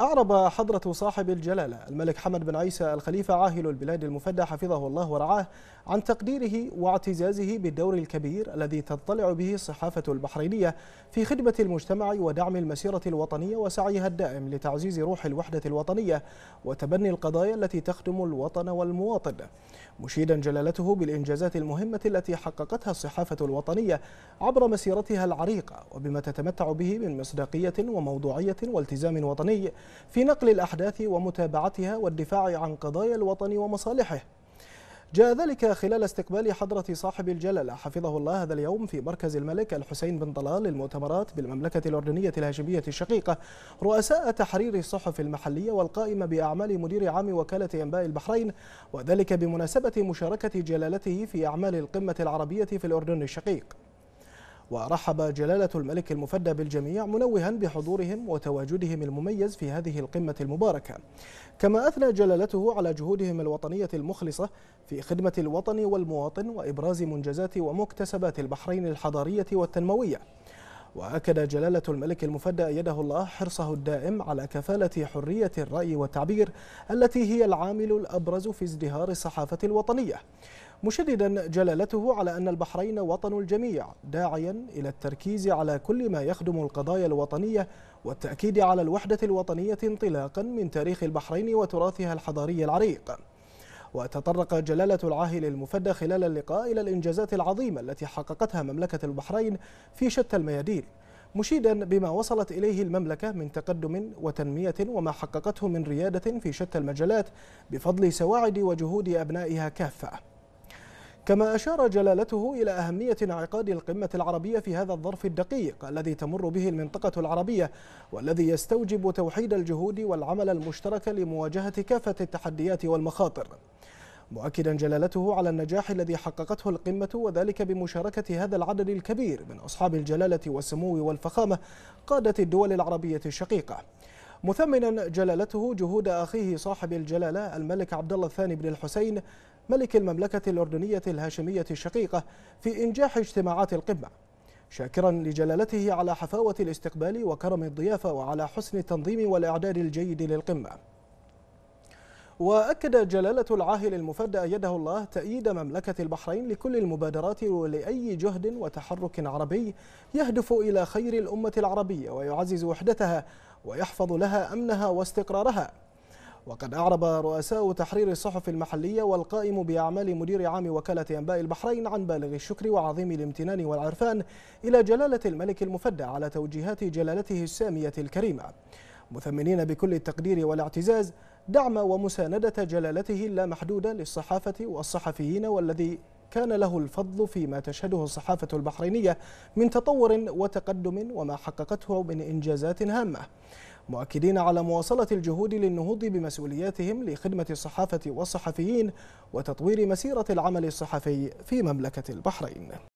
أعرب حضرة صاحب الجلالة الملك حمد بن عيسى الخليفة عاهل البلاد المفدى حفظه الله ورعاه عن تقديره واعتزازه بالدور الكبير الذي تطلع به الصحافة البحرينية في خدمة المجتمع ودعم المسيرة الوطنية وسعيها الدائم لتعزيز روح الوحدة الوطنية وتبني القضايا التي تخدم الوطن والمواطن. مشيدا جلالته بالإنجازات المهمة التي حققتها الصحافة الوطنية عبر مسيرتها العريقة وبما تتمتع به من مصداقية وموضوعية والتزام وطني في نقل الأحداث ومتابعتها والدفاع عن قضايا الوطن ومصالحه. جاء ذلك خلال استقبال حضرة صاحب الجلالة حفظه الله هذا اليوم في مركز الملك الحسين بن طلال للمؤتمرات بالمملكة الأردنية الهاشمية الشقيقة رؤساء تحرير الصحف المحلية والقائمة بأعمال مدير عام وكالة أنباء البحرين وذلك بمناسبة مشاركة جلالته في أعمال القمة العربية في الأردن الشقيق. ورحب جلالة الملك المفدى بالجميع منوها بحضورهم وتواجدهم المميز في هذه القمة المباركة. كما أثنى جلالته على جهودهم الوطنية المخلصة في خدمة الوطن والمواطن وإبراز منجزات ومكتسبات البحرين الحضارية والتنموية. وأكد جلالة الملك المفدى أيده الله حرصه الدائم على كفالة حرية الرأي والتعبير التي هي العامل الأبرز في ازدهار الصحافة الوطنية. مشددا جلالته على أن البحرين وطن الجميع داعيا إلى التركيز على كل ما يخدم القضايا الوطنية والتأكيد على الوحدة الوطنية انطلاقا من تاريخ البحرين وتراثها الحضاري العريق. وتطرق جلالة العاهل المفدى خلال اللقاء إلى الإنجازات العظيمة التي حققتها مملكة البحرين في شتى الميادين مشيدا بما وصلت إليه المملكة من تقدم وتنمية وما حققته من ريادة في شتى المجالات بفضل سواعد وجهود أبنائها كافة. كما أشار جلالته إلى أهمية انعقاد القمة العربية في هذا الظرف الدقيق الذي تمر به المنطقة العربية والذي يستوجب توحيد الجهود والعمل المشترك لمواجهة كافة التحديات والمخاطر. مؤكدا جلالته على النجاح الذي حققته القمة وذلك بمشاركة هذا العدد الكبير من أصحاب الجلالة والسمو والفخامة قادة الدول العربية الشقيقة. مثمنا جلالته جهود أخيه صاحب الجلالة الملك عبد الله الثاني بن الحسين ملك المملكة الأردنية الهاشمية الشقيقة في إنجاح اجتماعات القمة شاكرا لجلالته على حفاوة الاستقبال وكرم الضيافة وعلى حسن التنظيم والإعداد الجيد للقمة. وأكد جلالة العاهل المفدى أيده الله تأييد مملكة البحرين لكل المبادرات ولأي جهد وتحرك عربي يهدف إلى خير الأمة العربية ويعزز وحدتها ويحفظ لها أمنها واستقرارها. وقد أعرب رؤساء تحرير الصحف المحلية والقائم بأعمال مدير عام وكالة أنباء البحرين عن بالغ الشكر وعظيم الامتنان والعرفان إلى جلالة الملك المفدى على توجيهات جلالته السامية الكريمة. مثمنين بكل التقدير والاعتزاز دعم ومساندة جلالته اللامحدودة للصحافة والصحفيين والذي كان له الفضل فيما تشهده الصحافة البحرينية من تطور وتقدم وما حققته من إنجازات هامة. مؤكدين على مواصلة الجهود للنهوض بمسؤولياتهم لخدمة الصحافة والصحفيين وتطوير مسيرة العمل الصحفي في مملكة البحرين.